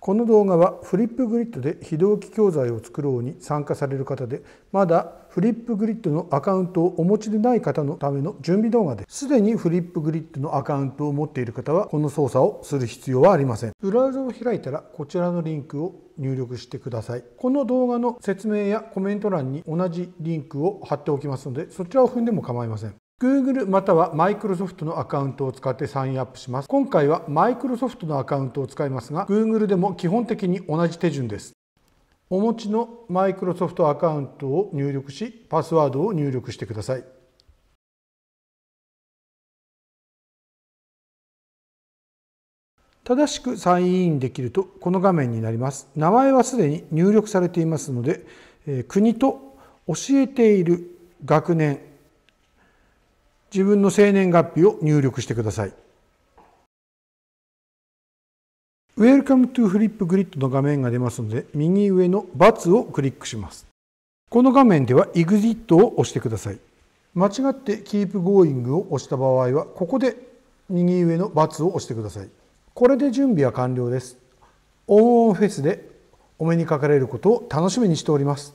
この動画はフリップグリッドで非同期教材を作ろうに参加される方でまだフリップグリッドのアカウントをお持ちでない方のための準備動画です。すでにフリップグリッドのアカウントを持っている方はこの操作をする必要はありません。ブラウザを開いたらこちらのリンクを入力してくださいこの動画の説明やコメント欄に同じリンクを貼っておきますのでそちらを踏んでも構いません Google または Microsoft のアカウントを使ってサインアップします。今回は Microsoft のアカウントを使いますが、Google でも基本的に同じ手順です。お持ちの Microsoft アカウントを入力し、パスワードを入力してください。正しくサインインできるとこの画面になります。名前はすでに入力されていますので、国と教えている学年、自分の生年月日を入力してください。Welcome to Flipgrid の画面が出ますので、右上の×をクリックします。この画面では Exit を押してください。間違って Keep Going を押した場合は、ここで右上の×を押してください。これで準備は完了です。オンオンフェスでお目にかかれることを楽しみにしております。